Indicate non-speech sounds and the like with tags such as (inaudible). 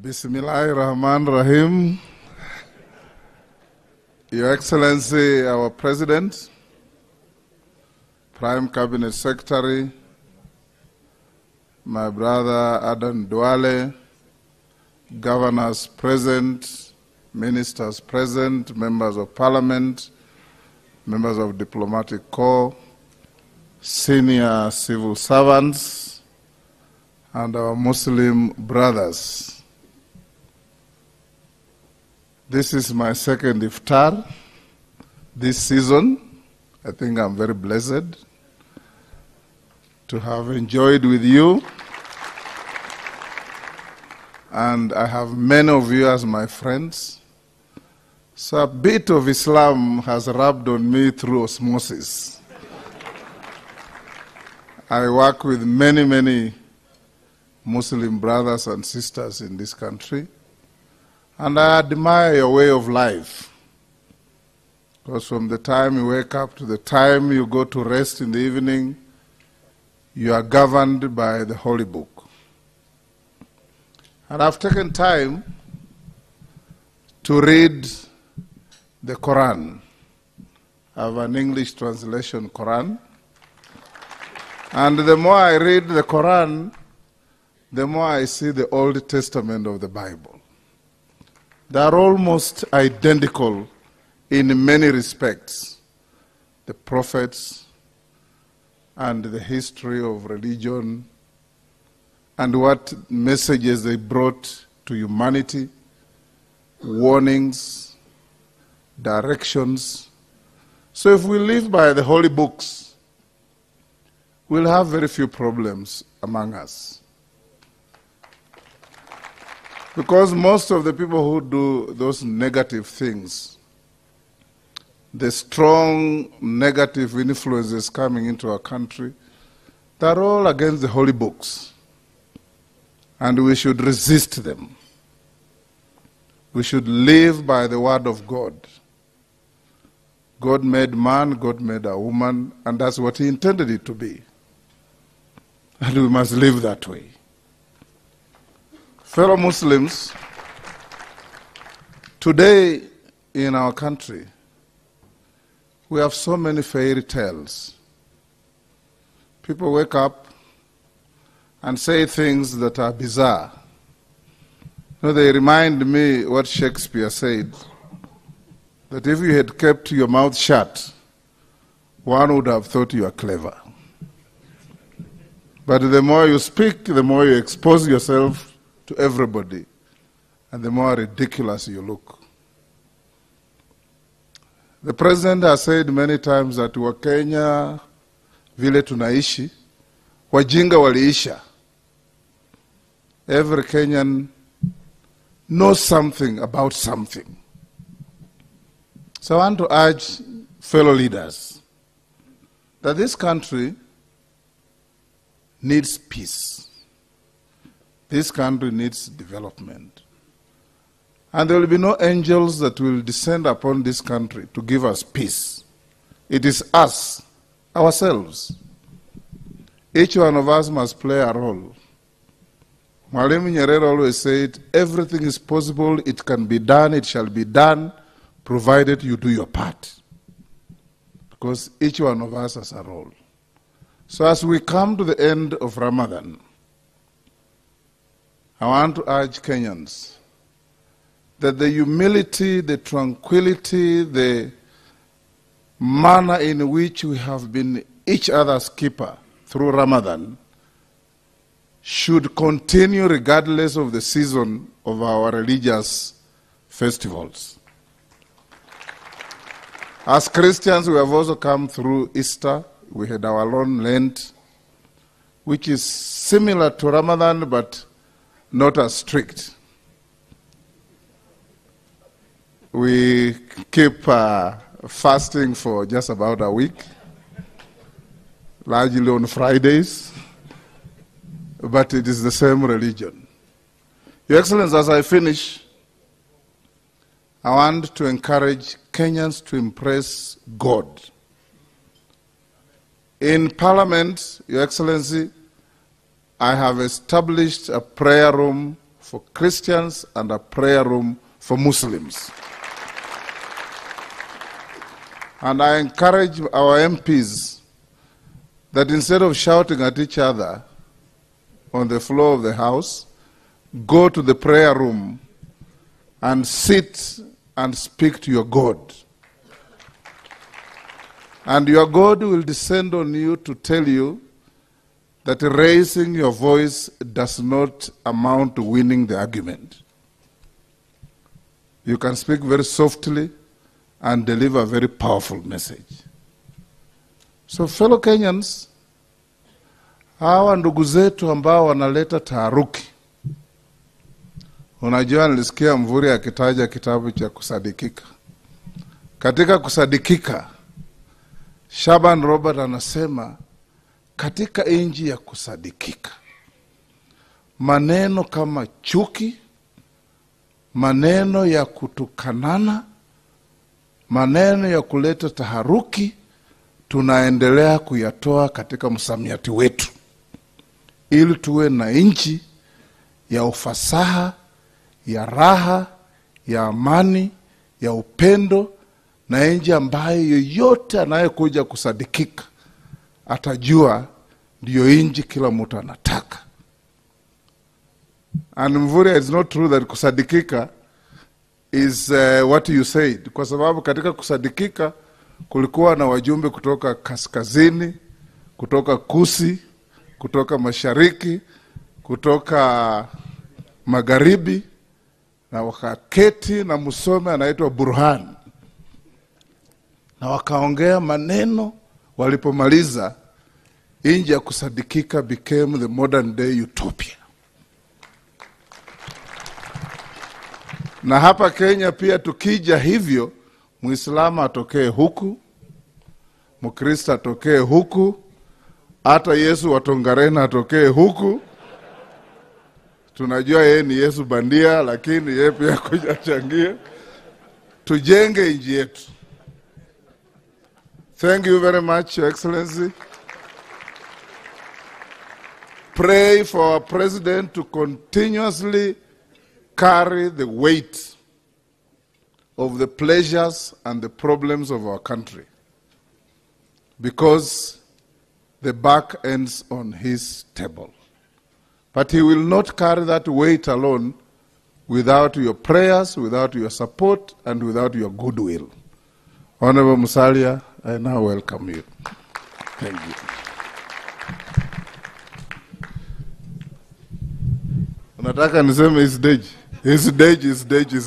Bismillah Rahman Rahim. Your Excellency, our President, Prime Cabinet Secretary, my brother Aden Duale, governors present, ministers present, members of parliament, members of diplomatic corps, senior civil servants, and our Muslim brothers. This is my second iftar this season. I think I'm very blessed to have enjoyed with you. And I have many of you as my friends. So a bit of Islam has rubbed on me through osmosis. I work with many, many Muslim brothers and sisters in this country. And I admire your way of life. Because from the time you wake up to the time you go to rest in the evening, you are governed by the Holy Book. And I've taken time to read the Quran. I have an English translation Quran. And the more I read the Quran, the more I see the Old Testament of the Bible. They are almost identical in many respects. The prophets and the history of religion and what messages they brought to humanity, warnings, directions. So if we live by the holy books, we'll have very few problems among us. Because most of the people who do those negative things, the strong negative influences coming into our country, they're all against the holy books. And we should resist them. We should live by the word of God. God made man, God made a woman, and that's what he intended it to be. And we must live that way. Fellow Muslims, today in our country, we have so many fairy tales. People wake up and say things that are bizarre. You know, they remind me what Shakespeare said that if you had kept your mouth shut, one would have thought you were clever. But the more you speak, the more you expose yourself to everybody, and the more ridiculous you look. The president has said many times that Wakenya vile tunaishi, wajinga waliisha. Every Kenyan knows something about something. So I want to urge fellow leaders that this country needs peace. This country needs development. And there will be no angels that will descend upon this country to give us peace. It is us, ourselves. Each one of us must play a role. Mwalimu Nyerere always said, everything is possible, it can be done, it shall be done, provided you do your part. Because each one of us has a role. So as we come to the end of Ramadan, I want to urge Kenyans that the humility, the tranquility, the manner in which we have been each other's keeper through Ramadan should continue regardless of the season of our religious festivals. As Christians, we have also come through Easter. We had our own Lent, which is similar to Ramadan but not as strict. We keep uh, fasting for just about a week, largely on Fridays, but it is the same religion. Your Excellency, as I finish, I want to encourage Kenyans to impress God. In Parliament, Your Excellency, I have established a prayer room for Christians and a prayer room for Muslims. And I encourage our MPs that instead of shouting at each other on the floor of the House, go to the prayer room and sit and speak to your God. And your God will descend on you to tell you that raising your voice does not amount to winning the argument. You can speak very softly and deliver a very powerful message. So fellow Kenyans, hawa ndugu zetu ambao wanaleta taharuki, unajua, nilisikia Mvuri akitaja kitabu cha kusadikika. Katika kusadikika, Shaaban Robert anasema katika nji ya kusadikika, maneno kama chuki, maneno ya kutukanana, maneno ya kuleta taharuki, tunaendelea kuyatoa katika msamiati wetu, ili tuwe na nchi ya ufasaha, ya raha, ya amani, ya upendo, na nji ambayo yoyote anayekuja kusadikika atajua ndiyo inji kila mtu anataka. And Mvuri, it's not true that kusadikika is uh, what you said, kwa sababu katika kusadikika kulikuwa na wajumbe kutoka kaskazini, kutoka kusi, kutoka mashariki, kutoka magharibi, na wakaketi na msome anaitwa Burhan, na wakaongea maneno. Walipomaliza, nchi ya kusadikika became the modern day utopia. Na hapa Kenya pia tukija hivyo, Muislamu atokee huku, Mkristo atokee huku, hata Yesu watongarena atokee huku. Tunajua yeye ni Yesu bandia, lakini yeye pia (laughs) kuja achangie, tujenge nchi yetu. Thank you very much, Your Excellency. Pray for our president to continuously carry the weight of the pleasures and the problems of our country because the buck ends on his table. But he will not carry that weight alone without your prayers, without your support, and without your goodwill. Honorable Musalia, I now welcome you. Thank you. Unataka niseme is stage. Is stage, is stage, is